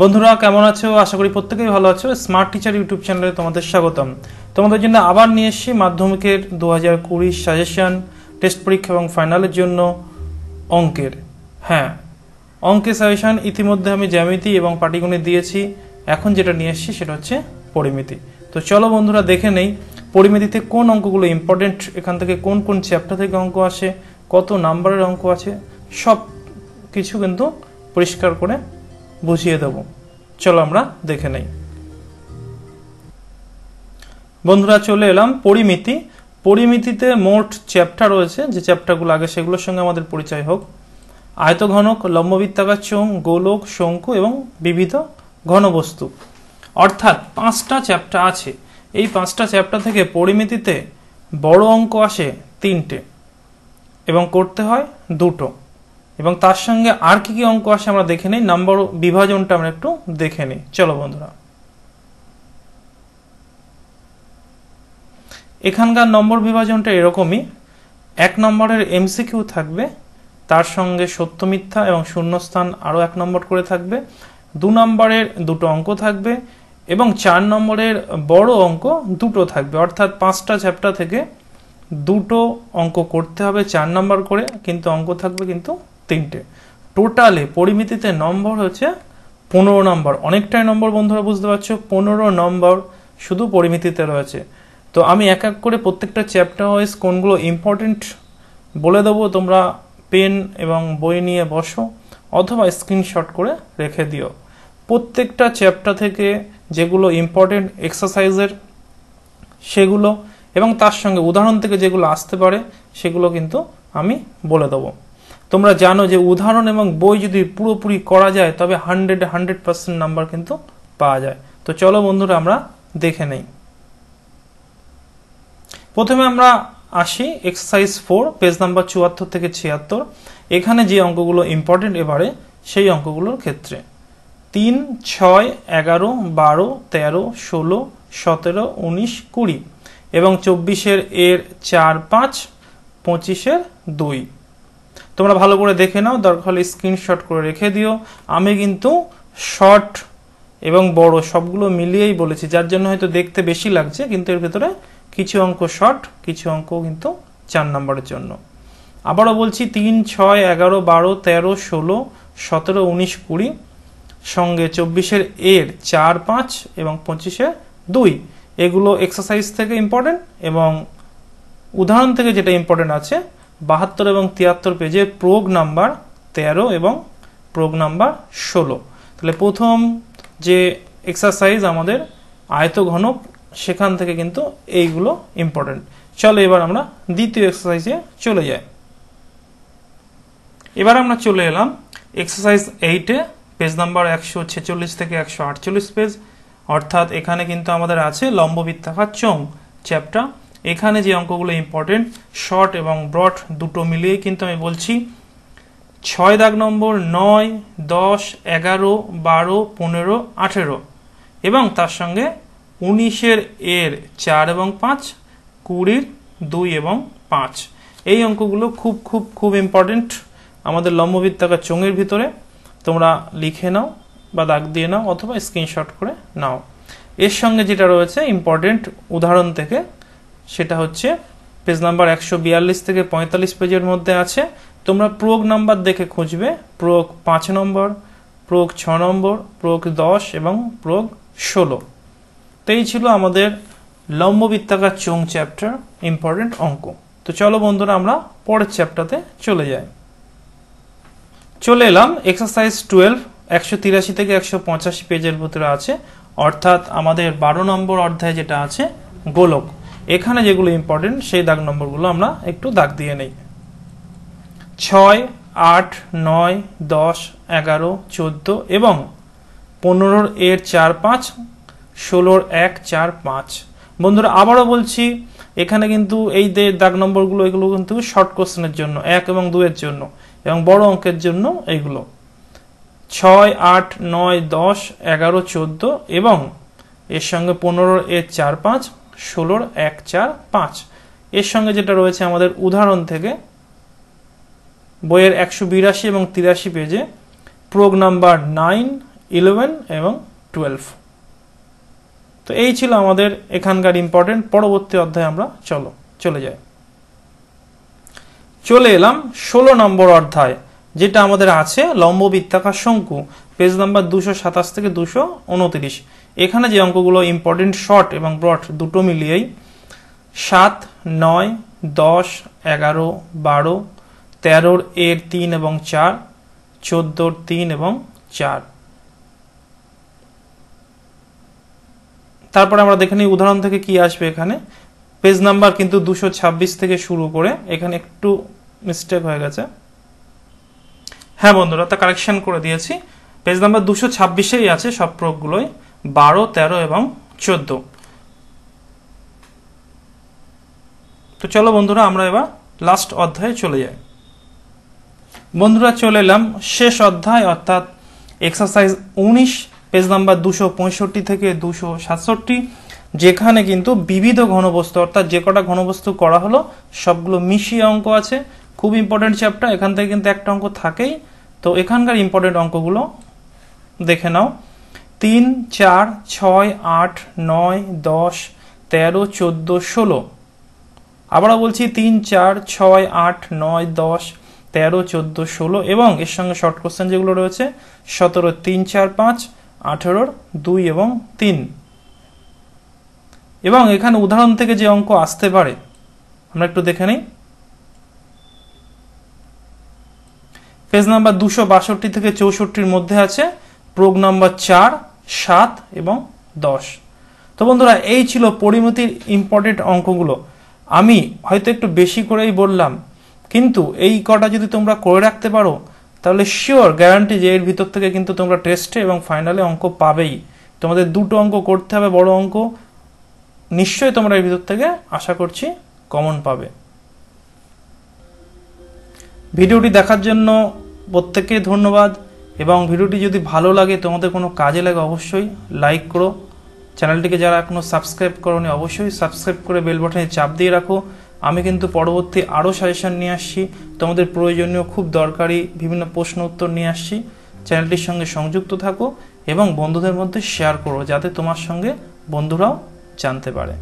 বন্ধুরা, কেমন আছো? আশা করি প্রত্যেকেই ভালো আছো। স্মার্ট টিচার ইউটিউব চ্যানেলে তোমাদের স্বাগতম। তোমাদের জন্য আবার নিয়ে এসেছি মাধ্যমিকের দু হাজার কুড়ি সাজেশন টেস্ট পরীক্ষা এবং ফাইনালের জন্য অঙ্কের। হ্যাঁ অঙ্কের সাজেশন ইতিমধ্যে আমি জ্যামিতি এবং পাটিগণিত দিয়েছি। এখন যেটা নিয়ে এসেছি সেটা হচ্ছে পরিমিতি। তো চলো বন্ধুরা, দেখে নেই পরিমিতিতে কোন অঙ্কগুলো ইম্পর্টেন্ট এখান থেকে কোন কোন চ্যাপ্টার থেকে অঙ্ক আসে, কত নাম্বারের অঙ্ক আছে সব কিছু কিন্তু পরিষ্কার করে বুঝিয়ে দেব। চলো আমরা দেখে নেই। বন্ধুরা, চলে এলাম পরিমিতি। পরিমিতিতে মোট চ্যাপ্টার রয়েছে। যে চ্যাপ্টারগুলো আগে, সেগুলোর সঙ্গে আমাদের পরিচয় হোক। আয়তঘনক লম্ববৃত্তাকার চোঙ গোলক, শঙ্কু এবং বিবিধ ঘনবস্তু। অর্থাৎ পাঁচটা চ্যাপ্টার আছে। এই পাঁচটা চ্যাপ্টার থেকে পরিমিতিতে বড় অঙ্ক আসে তিনটে এবং করতে হয় দুটো। এবং তার সঙ্গে আর কি কি অঙ্ক আসে আমরা দেখে নিই। নাম্বার বিভাজনটা আমরা একটু দেখে নিই। চলো বন্ধুরা। এখানকার নম্বর বিভাজনটা এরকমই। এক নম্বরের এমসিকিউ থাকবে, তার সঙ্গে সত্য মিথ্যা এবং শূন্যস্থান আরও এক নম্বর করে থাকবে। দু নম্বরের দুটো অঙ্ক থাকবে এবং চার নম্বরের বড় অঙ্ক দুটো থাকবে। অর্থাৎ পাঁচটা চ্যাপ্টার থেকে দুটো অঙ্ক করতে হবে চার নম্বর করে, কিন্তু অঙ্ক থাকবে কিন্তু তিনটে। টোটালে পরিমিতিতে নম্বর হচ্ছে পনেরো নম্বর। অনেকটাই নম্বর বন্ধুরা বুঝতে পারছ? পনেরো নম্বর শুধু পরিমিতিতে রয়েছে। তো আমি এক এক করে প্রত্যেকটা চ্যাপ্টার ওয়াইজ কোনগুলো ইম্পর্টেন্ট বলে দেবো, তোমরা পেন এবং বই নিয়ে বসো, অথবা স্ক্রিনশট করে রেখে দিও। প্রত্যেকটা চ্যাপ্টার থেকে যেগুলো ইম্পর্টেন্ট এক্সারসাইজের সেগুলো এবং তার সঙ্গে উদাহরণ থেকে যেগুলো আসতে পারে, সেগুলো কিন্তু আমি বলে দেবো। তোমরা জানো যে উদাহরণ এবং বই যদি পুরোপুরি করা যায়, তবে হান্ড্রেড হান্ড্রেড পার্সেন্ট নাম্বার কিন্তু পাওয়া যায়। তো চলো বন্ধুরা, আমরা দেখে নেই। প্রথমে আমরা আসি, এক্সারসাইজ ফোর, পেজ নাম্বার চুয়াত্তর থেকে ছিয়াত্তর। এখানে যে অঙ্কগুলো ইম্পর্টেন্ট এবারে, সেই অঙ্কগুলোর ক্ষেত্রে। তিন, ছয়, এগারো, বারো, তেরো, ষোলো, সতেরো, উনিশ, কুড়ি। এবং চব্বিশের এর চার, পাঁচ, পঁচিশের দুই। তোমরা ভালো করে দেখে নাও, দরকার হলে স্ক্রিনশট করে রেখে দিও। আমি কিন্তু শর্ট এবং বড় সবগুলো মিলিয়েই বলেছি, যার জন্য হয়তো দেখতে বেশি লাগছে, কিন্তু এর ভেতরে কিছু অঙ্ক শর্ট কিছু অঙ্ক কিন্তু চার নম্বরের জন্য। আবারও বলছি, তিন, ছয়, এগারো, বারো, তেরো, ষোলো, সতেরো, উনিশ, কুড়ি, সঙ্গে চব্বিশের এর চার, পাঁচ এবং পঁচিশের দুই। এগুলো এক্সারসাইজ থেকে ইম্পর্টেন্ট এবং উদাহরণ থেকে যেটা ইম্পর্টেন্ট আছে বাহাত্তর এবং তিয়াত্তর পেজে প্রোগ নাম্বার তেরো এবং প্রোগ নাম্বার ষোলো। তাহলে প্রথম যে এক্সারসাইজ আমাদের আয়তঘনক সেখান থেকে কিন্তু এইগুলো ইম্পর্টেন্ট চলো এবার আমরা দ্বিতীয় এক্সারসাইজে চলে যাই। এবার আমরা চলে এলাম এক্সারসাইজ এইটে পেজ নাম্বার একশো ছেচল্লিশ থেকে একশো আটচল্লিশ পেজ অর্থাৎ এখানে কিন্তু আমাদের আছে লম্ববৃত্তাকার চোং চ্যাপ্টার এখানে যে অঙ্কগুলো ইম্পর্টেন্ট শর্ট এবং ব্রড দুটো মিলিয়েই কিন্তু আমি বলছি, ছয় দাগ নম্বর নয়, দশ, এগারো, বারো, পনেরো, আঠেরো এবং তার সঙ্গে উনিশের এর চার এবং পাঁচ, কুড়ির দুই এবং পাঁচ। এই অঙ্কগুলো খুব খুব খুব ইম্পর্টেন্ট আমাদের লম্ববৃত্তাকার চোঙের ভিতরে। তোমরা লিখে নাও বা দাগ দিয়ে নাও অথবা স্ক্রিনশট করে নাও। এর সঙ্গে যেটা রয়েছে ইম্পর্টেন্ট উদাহরণ থেকে সেটা হচ্ছে পেজ নাম্বার একশো বিয়াল্লিশ থেকে পঁয়তাল্লিশ পেজের মধ্যে আছে। তোমরা প্রোগ নাম্বার দেখে খুঁজবে। প্রোগ পাঁচ নম্বর প্রোগ ছ নম্বর প্রোগ দশ এবং প্রোগ ষোলো। তো এই ছিল আমাদের লম্ববৃত্তাকার চোং চ্যাপ্টার ইম্পর্টেন্ট অঙ্ক। তো চলো বন্ধুরা, আমরা পরের চ্যাপ্টারতে চলে যাই। চলে এলাম এক্সারসাইজ টুয়েলভ একশো তিরাশি থেকে একশো পঁচাশি পেজের ভিতরে আছে। অর্থাৎ আমাদের বারো নম্বর অধ্যায় যেটা আছে, গোলক। এখানে যেগুলো ইম্পর্টেন্ট সেই দাগ নম্বরগুলো আমরা একটু দাগ দিয়ে নেই। ছয়, আট, নয়, দশ, এগারো, চোদ্দ এবং পনেরোর এর চার পাঁচ, ষোলোর এক, চার পাঁচ। বন্ধুরা, আবারও বলছি, এখানে কিন্তু এই দাগ নম্বরগুলো, এগুলো কিন্তু শর্ট কোশ্চেনের জন্য, এক এবং দুয়ের জন্য এবং বড় অঙ্কের জন্য এইগুলো ছয়, আট, নয়, দশ, এগারো, চোদ্দ এবং এর সঙ্গে পনেরোর এর চার পাঁচ ষোলোর এক চার পাঁচ। এর সঙ্গে যেটা রয়েছে আমাদের উদাহরণ থেকে, বইয়ের একশো বিরাশি এবং তিরাশি পেজে প্রোগ নাম্বার নাইন ইলেভেন এবং টুয়েলভ তো এই ছিল আমাদের এখানকার ইম্পর্টেন্ট পরবর্তী অধ্যায়ে আমরা চলো, চলে যাই। চলে এলাম ষোলো নম্বর অধ্যায়, যেটা আমাদের আছে লম্ব বৃত্তাকার শঙ্কু পেজ নাম্বার দুশো সাতাশ থেকে দুশো উনত্রিশ। এখানে যে অঙ্কগুলো ইম্পর্টেন্ট শর্ট এবং ব্রড দুটো মিলিয়েই সাত, নয়, দশ, এগারো, বারো, তেরোর এর তিন এবং চার, চোদ্দোর তিন এবং চার। তারপরে আমরা দেখে নিই উদাহরণ থেকে কি আসবে এখানে। পেজ নাম্বার কিন্তু দুশো ছাব্বিশ থেকে শুরু করে, এখানে একটু মিস্টেক হয়ে গেছে। হ্যাঁ বন্ধুরা, তা কারেকশন করে দিয়েছি। পেজ নাম্বার দুশো ছাব্বিশেই আছে সব প্রয়োগগুলোই। বারো, তেরো এবং চোদ্দ। তো চলো বন্ধুরা, আমরা এবার লাস্ট অধ্যায়ে চলে যাই। বন্ধুরা, চলে এলাম শেষ অধ্যায়, অর্থাৎ এক্সারসাইজ উনিশ পেজ নাম্বার দুশো পঁয়ষট্টি থেকে দুশো সাতষট্টি, যেখানে কিন্তু বিবিধ ঘনবস্তু, অর্থাৎ যে কটা ঘনবস্তু করা হলো, সবগুলো মিশিয়ে অঙ্ক আছে। খুব ইম্পর্টেন্ট চ্যাপ্টার এখান থেকে কিন্তু একটা অঙ্ক থাকেই। তো এখানকার ইম্পর্টেন্ট অঙ্কগুলো দেখে নাও। তিন চার ছয় আট নয় দশ তেরো চোদ্দ ষোলো। আবারও বলছি তিন চার ছয় আট নয় দশ তেরো চোদ্দ ষোলো এবং এর সঙ্গে শর্ট কোশ্চেন যেগুলো রয়েছে, সতেরো তিন চার পাঁচ, আঠেরোর দুই এবং তিন। এবং এখানে উদাহরণ থেকে যে অঙ্ক আসতে পারে, আমরা একটু দেখে নিই। পেজ নাম্বার দুশো বাষট্টি থেকে চৌষট্টির মধ্যে আছে, প্রোগ নাম্বার চার সাত এবং দশ। তো বন্ধুরা, এই ছিল পরিমিতির ইম্পর্টেন্ট অঙ্কগুলো। আমি হয়তো একটু বেশি করেই বললাম, কিন্তু এই কটা যদি তোমরা করে রাখতে পারো, তাহলে শিওর গ্যারান্টি যে এর ভিতর থেকে কিন্তু তোমরা টেস্টে এবং ফাইনালে অঙ্ক পাবেই। তোমাদের দুটো অঙ্ক করতে হবে, বড় অঙ্ক। নিশ্চয়ই তোমরা এর ভিতর থেকে আশা করছি কমন পাবে। ভিডিওটি দেখার জন্য প্রত্যেককে ধন্যবাদ। এবং ভিডিওটি যদি ভালো লাগে, তোমাদের কোনো কাজে লাগে, অবশ্যই লাইক করো। চ্যানেলটিকে যারা এখনও সাবস্ক্রাইব করোনি, অবশ্যই সাবস্ক্রাইব করে বেল বাটনে চাপ দিয়ে রাখো। আমি কিন্তু পরবর্তী আরও সাজেশন নিয়ে আসছি। তোমাদের প্রয়োজনীয়, খুব দরকারি বিভিন্ন প্রশ্ন উত্তর নিয়ে আসছি। চ্যানেলটির সঙ্গে সংযুক্ত থাকো এবং বন্ধুদের মধ্যে শেয়ার করো, যাতে তোমার সঙ্গে বন্ধুরাও জানতে পারে।